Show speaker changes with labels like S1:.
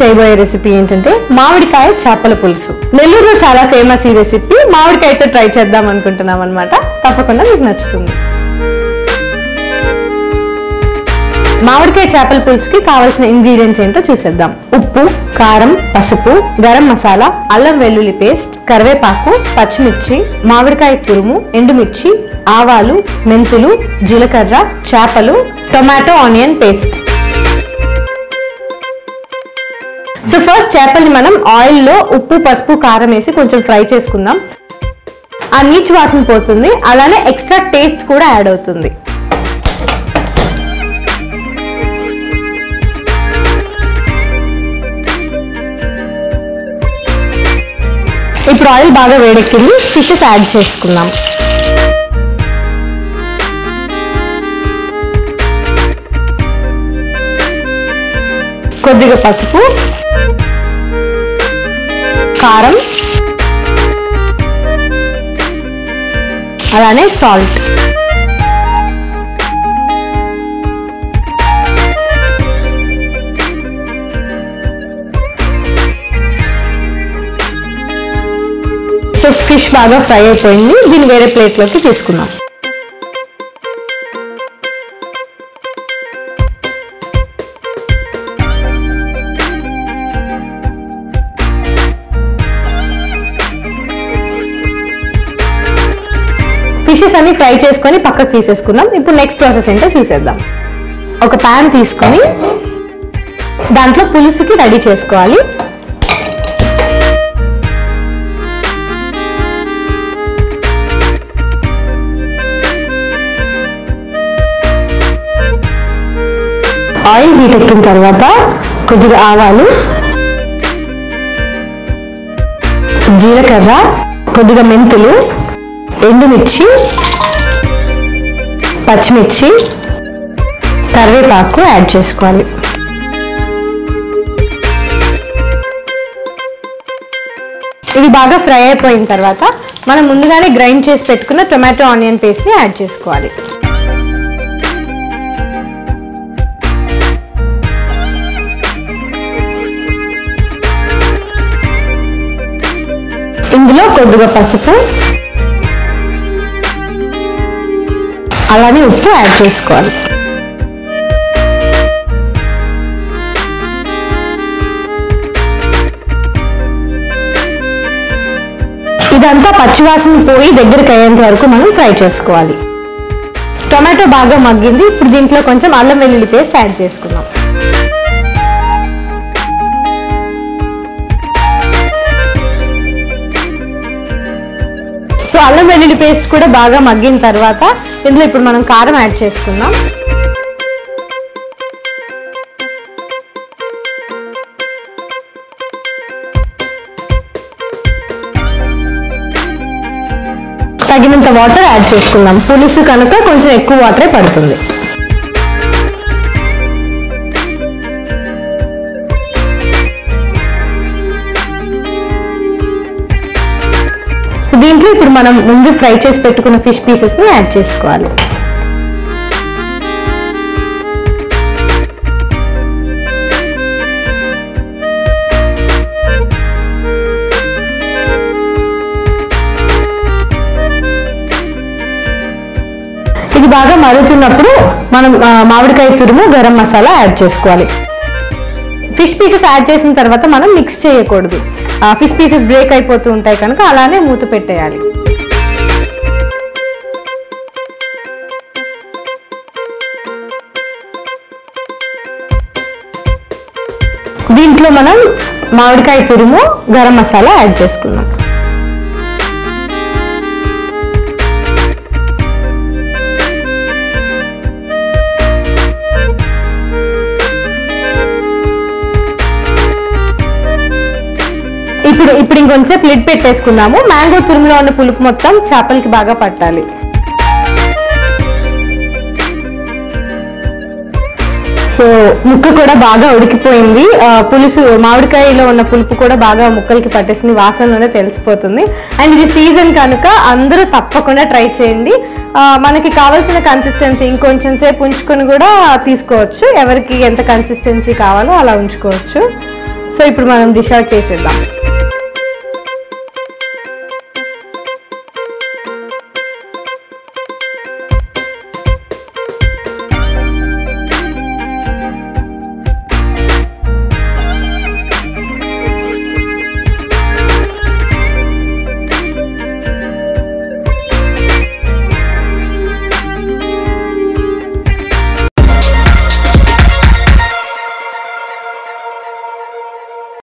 S1: చేయబోయే రెసిపీ ఏంటంటే మామిడికాయ చేపల పులుసు. నెల్లూరులో చాలా ఫేమస్ ఈ రెసిపీ మామిడికాయతో ట్రై చేద్దాం అనుకుంటున్నాం అనమాట తప్పకుండా మీకు నచ్చుతుంది. మామిడికాయ చేపల పులుసుకి కావాల్సిన ఇంగ్రీడియంట్స్ ఏంటో చూసేద్దాం. ఉప్పు కారం పసుపు గరం మసాలా అల్లం వెల్లుల్లి పేస్ట్ కరివేపాకు పచ్చిమిర్చి మామిడికాయ తురుము ఎండుమిర్చి ఆవాలు మెంతులు జీలకర్ర చేపలు tomato onion paste so first చేపల్ని మనం ఆయిల్లో ఉప్పు పసుపు కారం వేసి కొంచెం ఫ్రై చేసుకుందాం. ఆ నీచు వాసన పోతుంది. అలానే ఎక్స్ట్రా టేస్ట్ కూడా యాడ్ అవుతుంది. ఇప్పుడు ఆయిల్ బాగా వేడెక్కింది. ఫిషెస్ యాడ్ చేసుకుందాం. కొద్దిగా పసుపు కారం అలానే సాల్ట్. సో ఫిష్ బాగా ఫ్రై అయిపోయింది. దీన్ని వేరే ప్లేట్లోకి తీసుకుందాం. ఫిషెస్ అన్ని ఫ్రై చేసుకొని పక్కకు తీసేసుకున్నాం ఇప్పుడు నెక్స్ట్ ప్రాసెస్ ఏంటో చూసేద్దాం. ఒక ప్యాన్ తీసుకొని దాంట్లో పులుసుకి రెడీ చేసుకోవాలి. ఆయిల్ హీట్ ఎక్కిన తర్వాత కొద్దిగా ఆవాలు జీలకర్ర కొద్దిగా మెంతులు ఎండుమిర్చి పచ్చిమిర్చి కరివేపాకు యాడ్ చేసుకోవాలి. ఇది బాగా ఫ్రై అయిపోయిన తర్వాత మనం ముందుగానే గ్రైండ్ చేసి పెట్టుకున్న టొమాటో ఆనియన్ పేస్ట్ని యాడ్ చేసుకోవాలి. ఇందులో కొద్దిగా పసుపు అలానే ఉప్పు యాడ్ చేసుకోవాలి. ఇదంతా పచ్చివాసన పోయి దగ్గరికి అయ్యేంత వరకు మనం ఫ్రై చేసుకోవాలి. టొమాటో బాగా మగ్గింది ఇప్పుడు దీంట్లో కొంచెం అల్లం వెల్లుల్లి పేస్ట్ యాడ్ చేసుకుందాం. సో అల్లం వెల్లుల్లి పేస్ట్ కూడా బాగా మగ్గిన తర్వాత ఇందులో ఇప్పుడు మనం కారం యాడ్ చేసుకుందాం. తగినంత వాటర్ యాడ్ చేసుకుందాం. పులుసు కనుక కొంచెం ఎక్కువ వాటరే పడుతుంది. దీంట్లో ఇప్పుడు మనం ముందు ఫ్రై చేసి పెట్టుకున్న ఫిష్ పీసెస్ని యాడ్ చేసుకోవాలి. ఇది బాగా మరుగుతున్నప్పుడు మనం మామిడికాయ తురుము గరం మసాలా యాడ్ చేసుకోవాలి. ఫిష్ పీసెస్ యాడ్ చేసిన తర్వాత మనం మిక్స్ చేయకూడదు. ఫిష్ పీసెస్ బ్రేక్ అయిపోతూ ఉంటాయి కనుక అలానే మూత పెట్టేయాలి. దీంట్లో మనం మామిడికాయ తురుము గరం మసాలా యాడ్ చేసుకున్నాం ఇప్పుడు ఇప్పుడు ఇంకొంచెం లిడ్ పెట్టేసుకుందాము. మ్యాంగో తురుములో ఉన్న పులుపు మొత్తం చేపలకి బాగా పట్టాలి. సో ముక్క కూడా బాగా ఉడికిపోయింది. పులుసు మామిడికాయలో ఉన్న పులుపు కూడా బాగా ముక్కలకి పట్టేసింది. వాసనలోనే తెలిసిపోతుంది. అండ్ ఇది సీజన్ కనుక అందరూ తప్పకుండా ట్రై చేయండి. మనకి కావాల్సిన కన్సిస్టెన్సీ ఇంకొంచెం సేపు ఉంచుకొని కూడా తీసుకోవచ్చు. ఎవరికి ఎంత కన్సిస్టెన్సీ కావాలో అలా ఉంచుకోవచ్చు. సో ఇప్పుడు మనం డిష్ అవుట్ చేసేద్దాం.